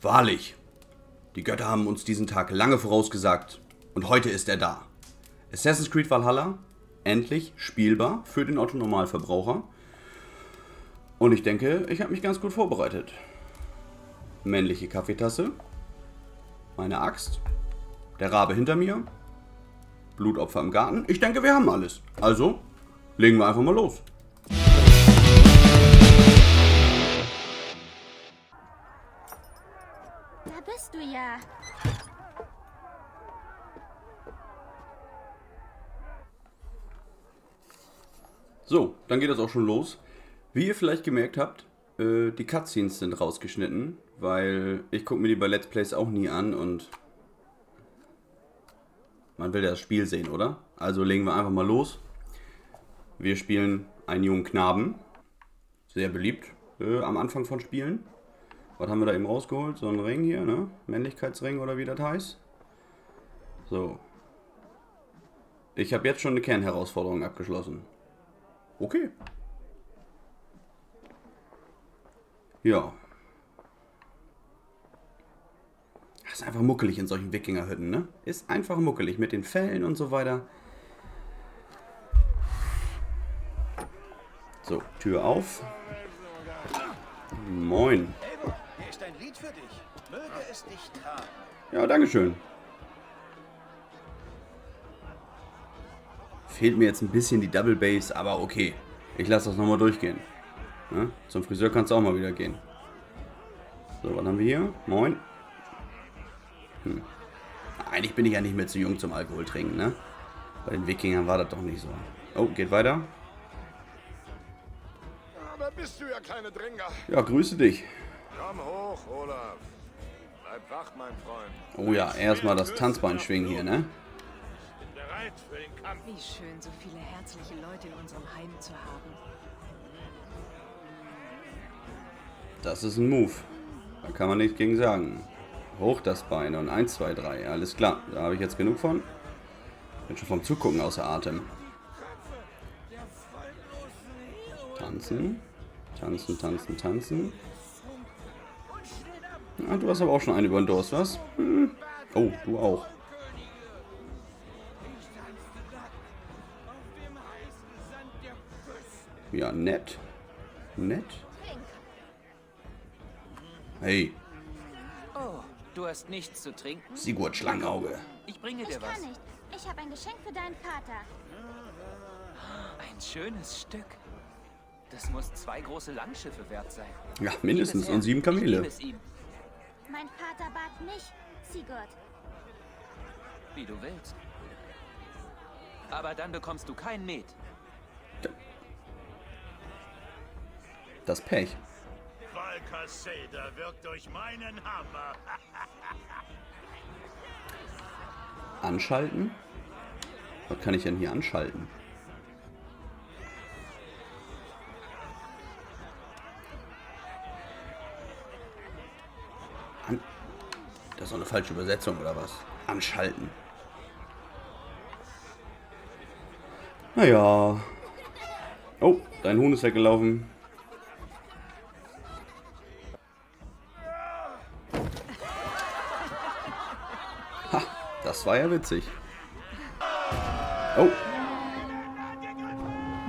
Wahrlich, die Götter haben uns diesen Tag lange vorausgesagt und heute ist er da. Assassin's Creed Valhalla, endlich spielbar für den Otto-Normalverbraucher. Und ich denke, ich habe mich ganz gut vorbereitet. Männliche Kaffeetasse, meine Axt, der Rabe hinter mir, Blutopfer im Garten. Ich denke, wir haben alles. Also, legen wir einfach mal los. So, dann geht das auch schon los. Wie ihr vielleicht gemerkt habt, äh, die Cutscenes sind rausgeschnitten, weil ich gucke mir die bei Let's Plays auch nie an und man will ja das Spiel sehen, oder? Also legen wir einfach mal los. Wir spielen einen jungen Knaben, sehr beliebt äh, am Anfang von Spielen. Was haben wir da eben rausgeholt? So ein Ring hier, ne? Männlichkeitsring oder wie das heißt. So. Ich habe jetzt schon eine Kernherausforderung abgeschlossen. Okay. Ja. Das ist einfach muckelig in solchen Wikingerhütten, ne? Ist einfach muckelig mit den Fällen und so weiter. So, Tür auf. Moin. Hier ist ein Lied für dich. Möge es dich tragen. Ja, Dankeschön. Fehlt mir jetzt ein bisschen die Double Bass, aber okay. Ich lasse das nochmal durchgehen. Ne? Zum Friseur kannst du auch mal wieder gehen. So, was haben wir hier? Moin. Hm. Eigentlich bin ich ja nicht mehr zu jung zum Alkohol trinken, ne? Bei den Wikingern war das doch nicht so. Oh, geht weiter. Aber bist du ja kleine Dränger. Ja, grüße dich. Komm hoch, Olaf. Bleib wach, mein Freund. Oh ja, erstmal das Tanzbein schwingen hier, ne? Bereit für den Kampf. Wie schön, so viele herzliche Leute in unserem Heim zu haben. Das ist ein Move. Da kann man nichts gegen sagen. Hoch das Bein und 1, 2, 3. Alles klar, da habe ich jetzt genug von. Bin schon vom Zugucken außer Atem. Tanzen. Tanzen, tanzen, tanzen. Ah, du hast aber auch schon einen über den Durst, was? Hm. Oh, du auch. Ja, nett. Nett. Hey, Oh, du hast nichts zu trinken? Sigurd Schlangenauge. Ich bringe Ich dir kann was. nicht. Ich habe ein Geschenk für deinen Vater. Ein schönes Stück. Das muss zwei große Langschiffe wert sein. Ja, mindestens. Und sieben Ich Kamele. Mein Vater bat mich, Sigurd. wie du willst. Aber dann bekommst du kein Met. Das Pech. Anschalten? Was kann ich denn hier anschalten? An das ist doch eine falsche Übersetzung oder was? Anschalten. Naja. Oh, dein Huhn ist weggelaufen. Das war ja witzig. Oh.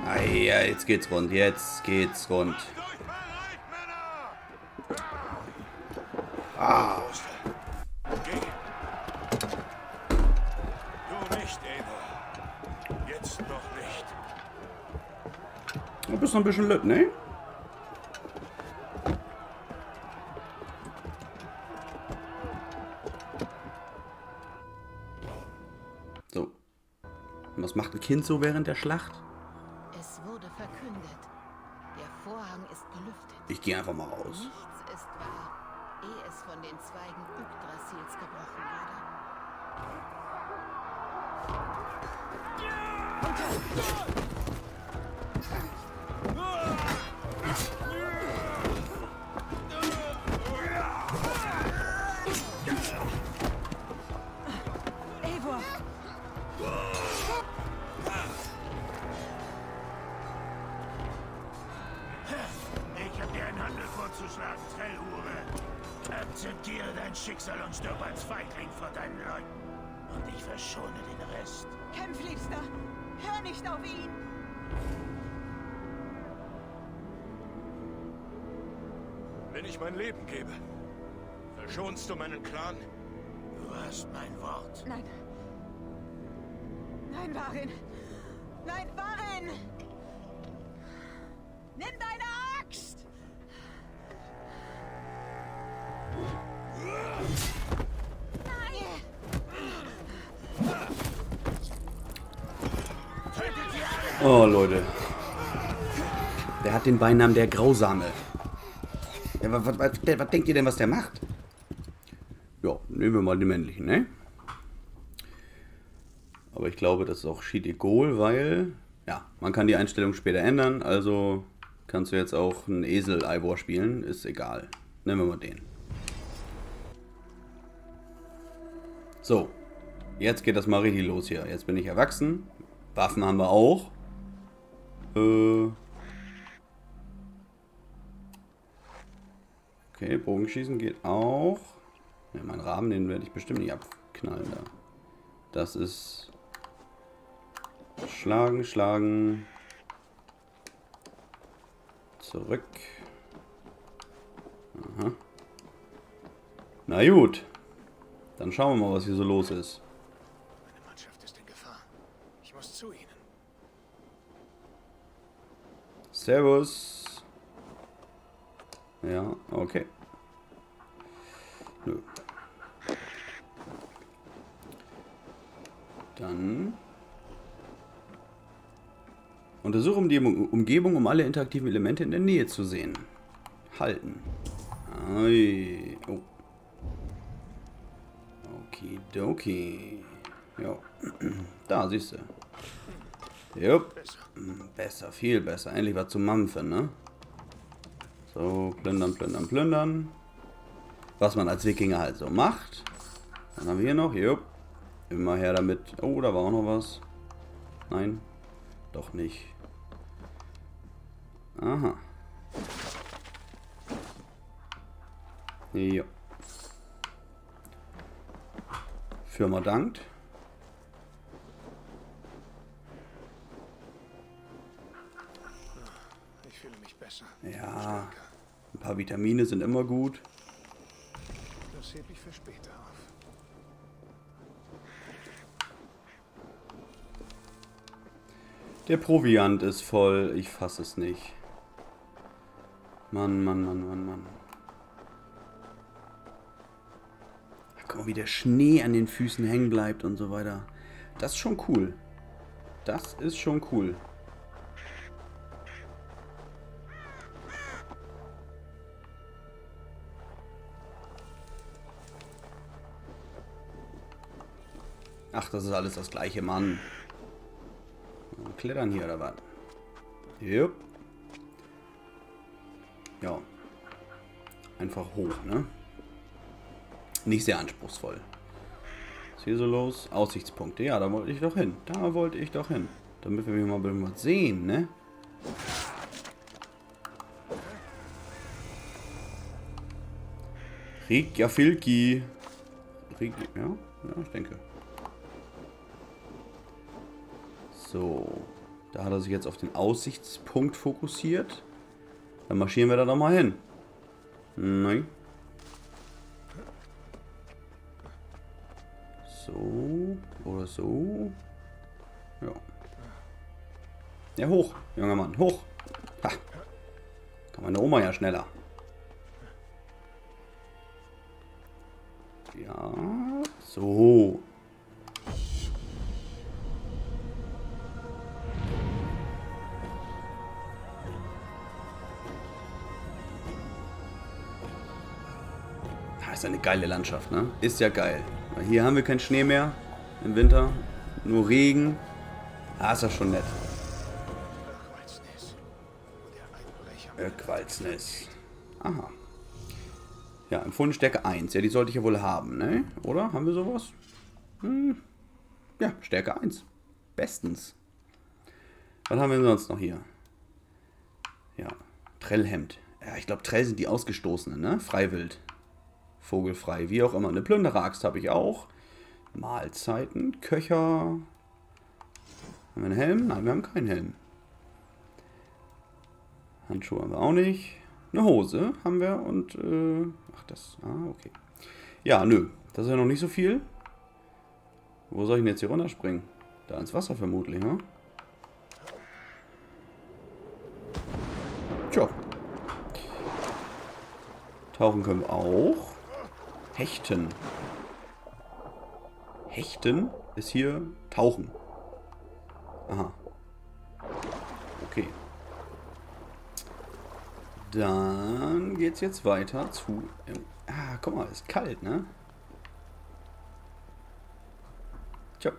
Ah, ja, jetzt geht's rund. Jetzt geht's rund. Ah. Geh. Du nicht, Eber. Jetzt noch nicht. Du bist noch ein bisschen lütt, ne? Kind so während der Schlacht? Es wurde verkündet. Der Vorhang ist gelüftet. Ich gehe einfach mal raus. Nichts Leuten. Und ich verschone den Rest. Kämpf, Liebster. Hör nicht auf ihn. Wenn ich mein Leben gebe, verschonst du meinen Clan? Du hast mein Wort. Nein. Nein, Warin. Nein, Warin! Nimm deine Oh, Leute. Der hat den Beinamen der Grausame. Ja, was, was, was, denkt ihr denn, was der macht? Ja, nehmen wir mal den männlichen, ne? Aber ich glaube, das ist auch Sheet Egal, weil... Ja, man kann die Einstellung später ändern, also kannst du jetzt auch einen Esel Ivor spielen, ist egal. Nehmen wir mal den. So, jetzt geht das mal richtig los hier. Jetzt bin ich erwachsen. Waffen haben wir auch. Äh. Okay, Bogenschießen geht auch. Ja, mein Rahmen, den werde ich bestimmt nicht abknallen da. Das ist... Schlagen, schlagen. Zurück. Aha. Na gut. Dann schauen wir mal, was hier so los ist. Meine Mannschaft ist in Gefahr. Ich muss zu ihnen. Servus. Ja, okay. Nö. Dann untersuche um die Um- Umgebung, um alle interaktiven Elemente in der Nähe zu sehen. Halten. Ei. Oh. Okidoki. Ja. Da, siehst du. Jupp. Besser. Viel besser. Endlich was zum Mampfen, ne? So, plündern, plündern, plündern. Was man als Wikinger halt so macht. Dann haben wir hier noch, jupp. Immer her damit. Oh, da war auch noch was. Nein, doch nicht. Aha. Ja. Firma dankt. Ja, ein paar Vitamine sind immer gut. Das hebe ich für später auf. Der Proviant ist voll. Ich fasse es nicht. Mann, Mann, Mann, Mann, Mann. Guck mal, wie der Schnee an den Füßen hängen bleibt und so weiter. Das ist schon cool. Das ist schon cool. Das ist alles das gleiche, Mann. Klettern hier oder was? Jupp. Ja. Einfach hoch, ne? Nicht sehr anspruchsvoll. Was ist hier so los? Aussichtspunkte. Ja, da wollte ich doch hin. Da wollte ich doch hin. Damit wir mal was sehen, ne? Rikja Filki. Rik ja, ja, ich denke. So. Da hat er sich jetzt auf den Aussichtspunkt fokussiert. Dann marschieren wir da doch mal hin. Nein. So. Oder so. Ja. Ja, hoch, junger Mann. Hoch. Ha. Kann meine Oma ja schneller. Ja. So. Ist eine geile Landschaft, ne? Ist ja geil. Hier haben wir keinen Schnee mehr im Winter. Nur Regen. Ah, ist ja schon nett. Einbrecher. Öckwaldsnis. Aha. Ja, empfohlene Stärke 1. Ja, die sollte ich ja wohl haben, ne? Oder? Haben wir sowas? Hm. Ja, Stärke 1. Bestens. Was haben wir denn sonst noch hier? Ja, Trellhemd. Ja, ich glaube, Trell sind die Ausgestoßenen, ne? Freiwild. Vogelfrei, wie auch immer. Eine Plünderaxt habe ich auch. Mahlzeiten, Köcher. Haben wir einen Helm? Nein, wir haben keinen Helm. Handschuhe haben wir auch nicht. Eine Hose haben wir und, äh, ach das, ah, okay. Ja, nö, das ist ja noch nicht so viel. Wo soll ich denn jetzt hier runterspringen? Da ins Wasser vermutlich, ne? Tja. Tauchen können wir auch. Hechten. Hechten ist hier Tauchen. Aha. Okay. Dann geht's jetzt weiter zu... Ah, guck mal, ist kalt, ne? Tja.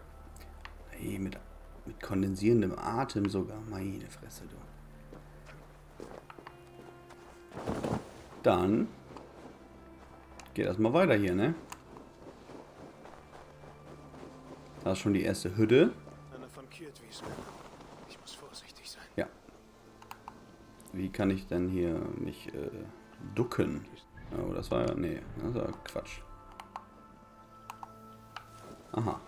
Hey, mit, mit kondensierendem Atem sogar. Meine Fresse, du. Dann geht erstmal weiter hier, ne? Da ist schon die erste Hütte. Einer von Kürtwies. Ich muss vorsichtig sein. Ja. Wie kann ich denn hier mich äh, ducken? Oh, das war ja. Nee, das war Quatsch. Aha.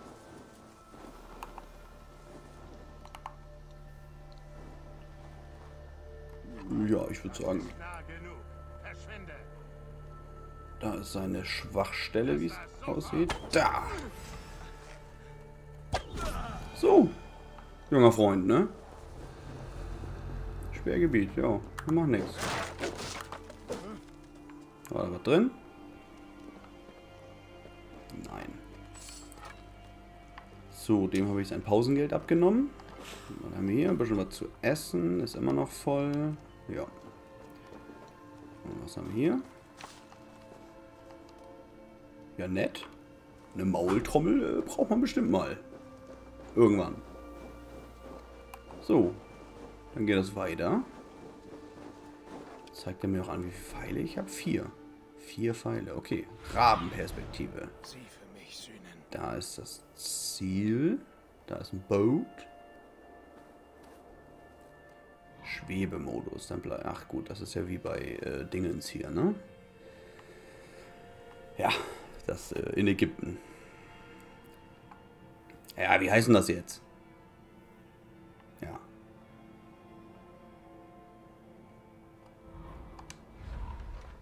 Ja, ich würde sagen. Da ist seine Schwachstelle, wie es aussieht. Da! So, junger Freund, ne? Sperrgebiet, ja, wir machen nichts. War da was drin? Nein. So, dem habe ich sein Pausengeld abgenommen. Was haben wir hier? Ein bisschen was zu essen. Ist immer noch voll. Ja. Und was haben wir hier? Ja, nett. Eine Maultrommel äh, braucht man bestimmt mal. Irgendwann. So. Dann geht das weiter. Zeigt er mir auch an, wie viele Pfeile ich habe? Vier. Vier Pfeile. Okay. Rabenperspektive. Da ist das Ziel. Da ist ein Boot. Schwebemodus. Dann Ach gut, das ist ja wie bei äh, Dingens hier, ne? Ja, das äh, in Ägypten. Ja, wie heißen das jetzt? Ja.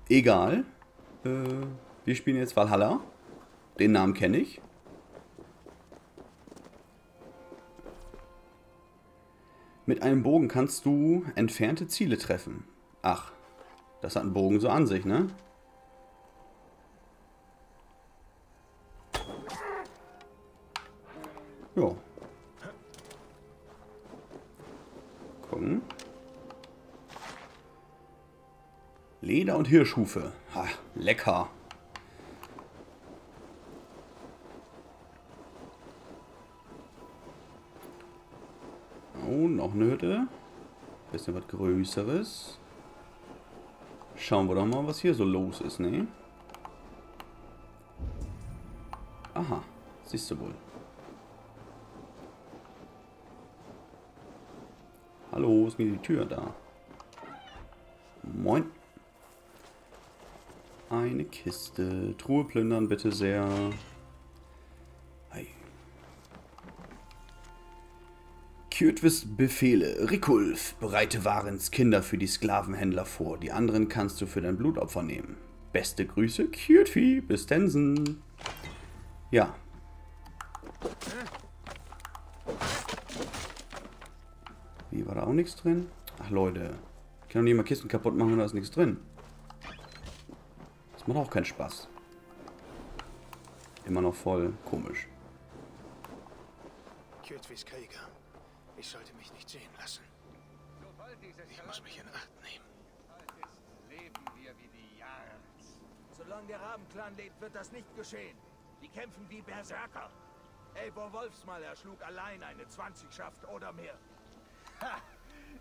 Egal. Äh, wir spielen jetzt Valhalla. Den Namen kenne ich. Mit einem Bogen kannst du entfernte Ziele treffen. Ach, das hat ein Bogen so an sich, ne? Leder und Hirschhufe. Ha, lecker. Oh, noch eine Hütte. Bisschen was Größeres. Schauen wir doch mal, was hier so los ist, ne? Aha, siehst du wohl. Hallo, ist mir die Tür da? Moin. Eine Kiste. Truhe plündern, bitte sehr. Hi. Kürtwis Befehle. Rikulf, bereite Warens Kinder für die Sklavenhändler vor. Die anderen kannst du für dein Blutopfer nehmen. Beste Grüße, Kürtvi. Bis Tensen. Ja. Wie, war da auch nichts drin? Ach Leute, ich kann doch nicht mal Kisten kaputt machen, da ist nichts drin. Das macht auch keinen Spaß. Immer noch voll komisch. Kürtwies Krieger. Ich sollte mich nicht sehen lassen. Ich muss mich in Acht nehmen. leben wir wie die Jarls. Solange der Rabenclan lebt, wird das nicht geschehen. Die kämpfen wie Berserker. Eivor Wolfsmal erschlug allein eine Zwanzigschaft oder mehr. Ha!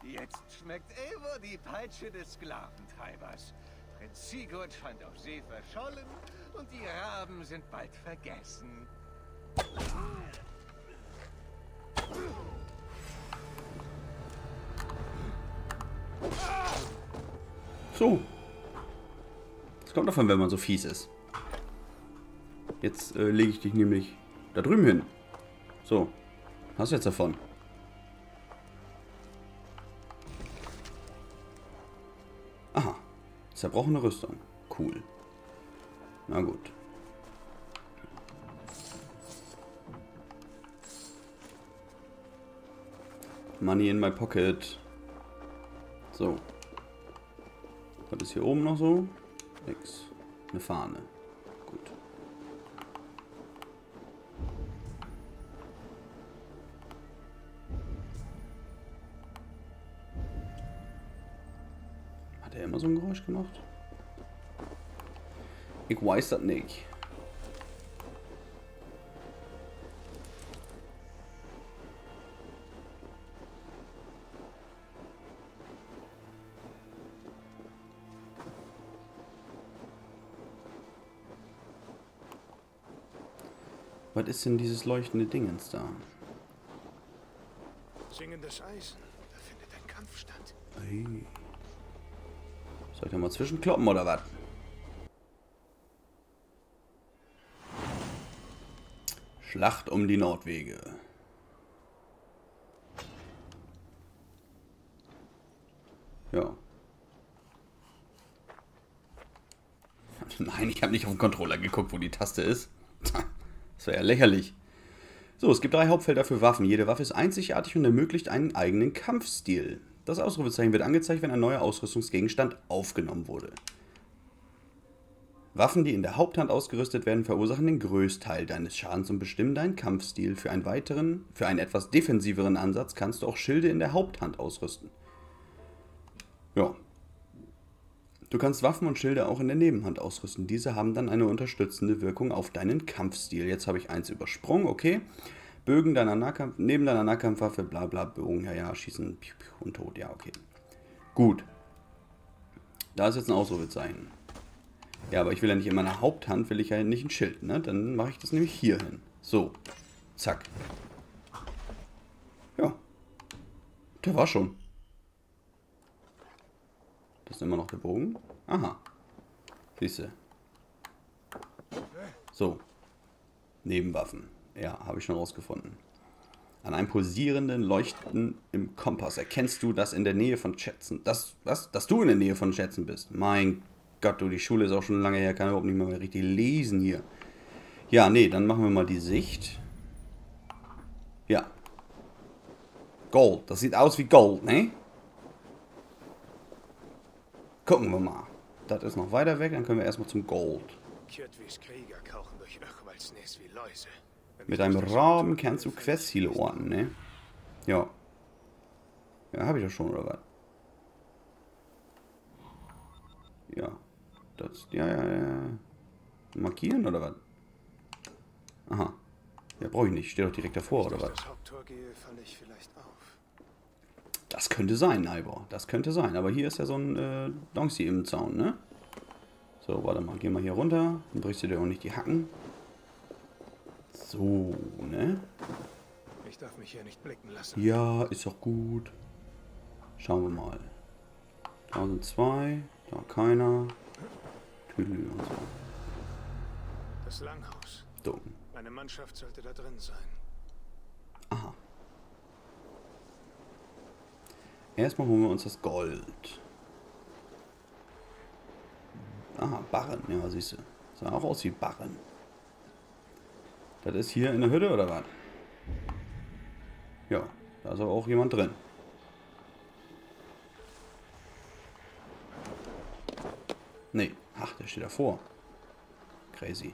Jetzt schmeckt Eivor die Peitsche des Sklaventreibers. Prinz Sigurd scheint auf See verschollen und die Raben sind bald vergessen. So. Das kommt davon, wenn man so fies ist. Jetzt äh, lege ich dich nämlich da drüben hin. So. Hast du jetzt davon? Zerbrochene Rüstung. Cool. Na gut. Money in my pocket. So. Was ist hier oben noch so? Nix. Eine Fahne. Geräusch gemacht? Ich weiß das nicht. Was ist denn dieses leuchtende Dingens da? Singendes Eisen. Da findet ein Kampf statt. Ey. Soll ich da mal zwischenkloppen oder was? Schlacht um die Nordwege. Ja. Nein, ich habe nicht auf den Controller geguckt, wo die Taste ist. Das wäre ja lächerlich. So, es gibt drei Hauptfelder für Waffen. Jede Waffe ist einzigartig und ermöglicht einen eigenen Kampfstil. Das Ausrufezeichen wird angezeigt, wenn ein neuer Ausrüstungsgegenstand aufgenommen wurde. Waffen, die in der Haupthand ausgerüstet werden, verursachen den Größteil deines Schadens und bestimmen deinen Kampfstil. Für einen weiteren, für einen etwas defensiveren Ansatz kannst du auch Schilde in der Haupthand ausrüsten. Ja. Du kannst Waffen und Schilde auch in der Nebenhand ausrüsten. Diese haben dann eine unterstützende Wirkung auf deinen Kampfstil. Jetzt habe ich eins übersprungen, okay. Bögen deiner Nahkampf, neben deiner Nahkampfwaffe, bla bla, Bogen, ja, ja, schießen piu, piu, und tot, ja, okay. Gut. Da ist jetzt ein Ausrufezeichen. Ja, aber ich will ja nicht in meiner Haupthand, will ich ja nicht ein Schild, ne? Dann mache ich das nämlich hier hin. So. Zack. Ja. Der war schon. Das ist immer noch der Bogen. Aha. Siehste. So. Nebenwaffen. Ja, habe ich schon rausgefunden. An einem pulsierenden Leuchten im Kompass erkennst du, dass in der Nähe von Schätzen, dass, was, dass du in der Nähe von Schätzen bist. Mein Gott, du, die Schule ist auch schon lange her, kann überhaupt nicht mehr richtig lesen hier. Ja, nee, dann machen wir mal die Sicht. Ja. Gold, das sieht aus wie Gold, ne? Gucken wir mal. Das ist noch weiter weg, dann können wir erstmal zum Gold. Kjörtwis Krieger kauchen durch Öchwaldsnäs wie Läuse. Mit einem Raben kannst du Questziele orten, ne? Ja. Ja, habe ich doch schon, oder was? Ja. Das, ja, ja, ja. Markieren, oder was? Aha. Ja, brauche ich nicht. Steht doch direkt davor, oder was? das könnte sein, Neighbor. Das könnte sein. Aber hier ist ja so ein äh, Donkey im Zaun, ne? So, warte mal. Geh mal hier runter. Dann brichst du dir auch nicht die Hacken. So, ne? Ich darf mich hier nicht blicken lassen. Ja, ist doch gut. Schauen wir mal. Da sind zwei. Da keiner. Tüdelü und so. Das Langhaus. Dumm. Meine Mannschaft sollte da drin sein. Aha. Erstmal holen wir uns das Gold. Aha, Barren. Ja, siehst du. Sah auch aus wie Barren. Das ist hier in der Hütte oder was? Ja, da ist aber auch jemand drin. Nee, ach, der steht davor. Crazy.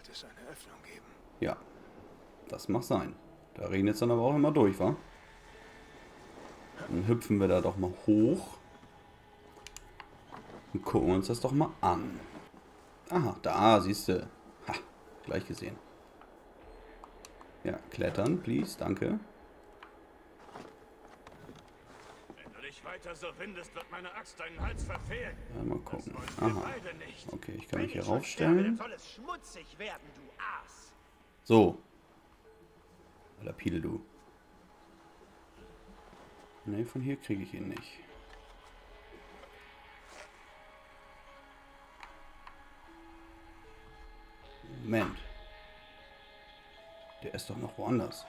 Sollte es eine Öffnung geben. Ja, das mag sein. Da regnet es dann aber auch immer durch, wa? Dann hüpfen wir da doch mal hoch. Und gucken uns das doch mal an. Aha, da, siehst du. Ha, gleich gesehen. Ja, klettern, please, danke. Wenn du dich weiter so windest, wird meine Axt deinen Hals verfehlen. Ja, mal gucken. Aha. Okay, ich kann mich hier raufstellen. So. Lapide, du. Ne, von hier kriege ich ihn nicht. Moment. Der ist doch noch woanders.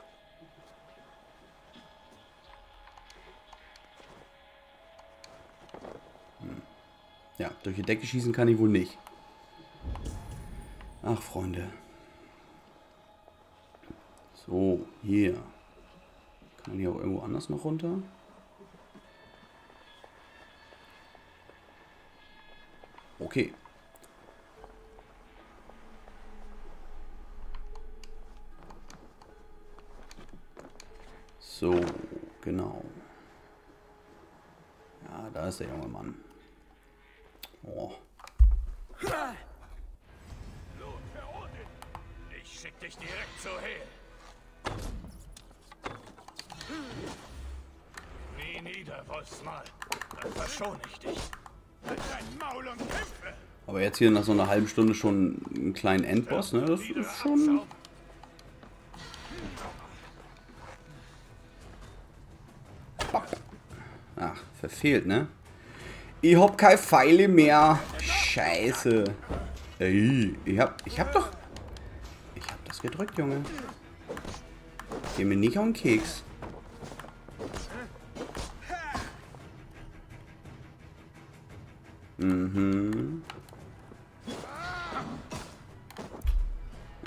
Ja, durch die Decke schießen kann ich wohl nicht. Ach, Freunde. So, hier. Kann man hier auch irgendwo anders noch runter? Okay. So, genau. Ja, da ist der junge Mann. Oh. Blut für Odin. Ich schick dich direkt zur Hehl. Nie nieder, Wolfsmal. Dann verschone ich dich. Halt dein Maul und kämpfe. Aber jetzt hier nach so einer halben Stunde schon einen kleinen Endboss, ne? Das ist schon. Ach, verfehlt, ne? Ich hab keine Pfeile mehr. Scheiße. Ey, ich hab, ich hab doch... Ich hab das gedrückt, Junge. Geh mir nicht auf den Keks. Mhm.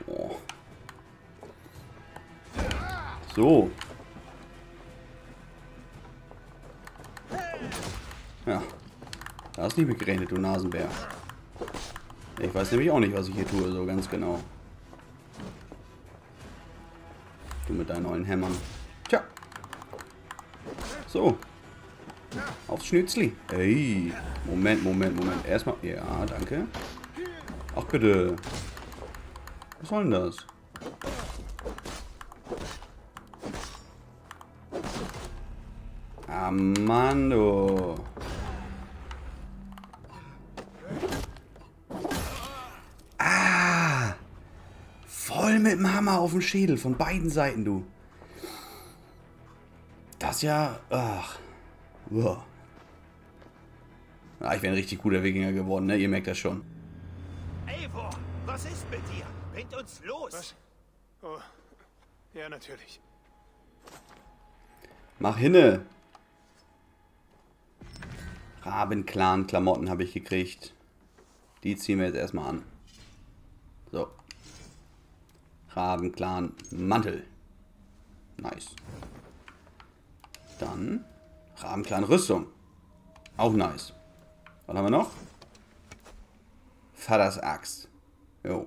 Oh. So. Nicht mit gerechnet, du Nasenbär. Ich weiß nämlich auch nicht, was ich hier tue, so ganz genau. Du mit deinen neuen Hämmern. Tja. So. Aufs Schnützli. Ey. Moment, Moment, Moment. Erstmal. Ja, danke. Ach bitte. Was soll denn das? Ah, Mann, du. Auf dem Schädel von beiden Seiten, du. Das ja. Ach. Uah. Ah, ich wäre ein richtig guter Wikinger geworden, ne? Ihr merkt das schon. Eivor, was ist mit dir? Bringt uns los. Was? Oh, ja, natürlich. Mach hinne. Rabenclan-Klamotten habe ich gekriegt. Die ziehen wir jetzt erstmal an. So. Rabenclan-Mantel. Nice. Dann Rabenclan-Rüstung. Auch nice. Was haben wir noch? Vaters Axt. Jo.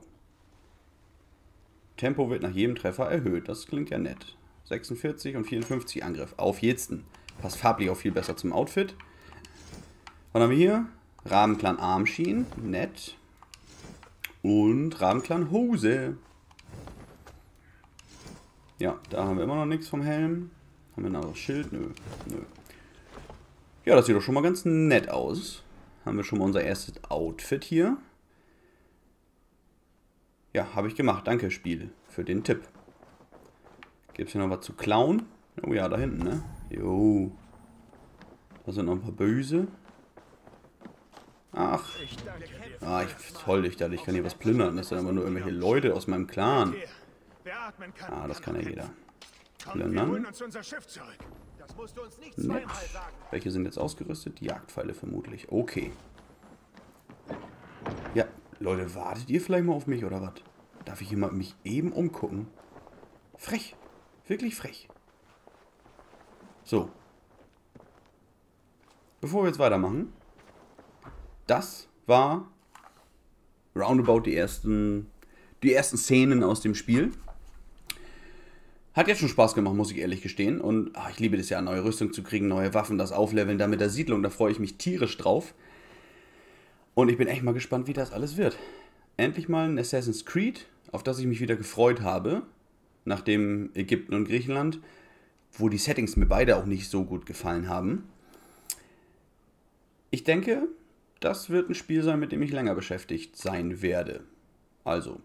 Tempo wird nach jedem Treffer erhöht. Das klingt ja nett. 46 und 54 Angriff. Auf jeden. Passt farblich auch viel besser zum Outfit. Was haben wir hier? Rabenclan Armschienen. Nett. Und Rabenclan Hose. Ja, da haben wir immer noch nichts vom Helm. Haben wir noch das Schild? Nö. Nö. Ja, das sieht doch schon mal ganz nett aus. Haben wir schon mal unser erstes Outfit hier. Ja, habe ich gemacht. Danke, Spiel, für den Tipp. Gibt es hier noch was zu klauen? Oh ja, da hinten, ne? Jo. Da sind noch ein paar Böse. Ach. Ah, ich toll, ich dachte, ich kann hier was plündern. Das sind aber nur irgendwelche Leute aus meinem Clan. Atmen kann. Ah, das kann ja jeder. Plündern. sagen. Welche sind jetzt ausgerüstet? Jagdpfeile vermutlich. Okay. Ja, Leute, wartet ihr vielleicht mal auf mich oder was? Darf ich hier mal mich eben umgucken? Frech. Wirklich frech. So. Bevor wir jetzt weitermachen. Das war roundabout die ersten, die ersten Szenen aus dem Spiel. Hat jetzt schon Spaß gemacht, muss ich ehrlich gestehen. Und ach, ich liebe das ja, neue Rüstung zu kriegen, neue Waffen, das Aufleveln da mit der Siedlung. Da freue ich mich tierisch drauf. Und ich bin echt mal gespannt, wie das alles wird. Endlich mal ein Assassin's Creed, auf das ich mich wieder gefreut habe. Nach dem Ägypten und Griechenland, wo die Settings mir beide auch nicht so gut gefallen haben. ich denke, das wird ein Spiel sein, mit dem ich länger beschäftigt sein werde. Also,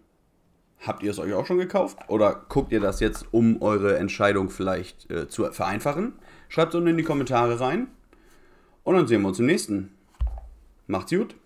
habt ihr es euch auch schon gekauft? Oder guckt ihr das jetzt, um eure Entscheidung vielleicht äh, zu vereinfachen? Schreibt es unten in die Kommentare rein. Und dann sehen wir uns im nächsten. Macht's gut.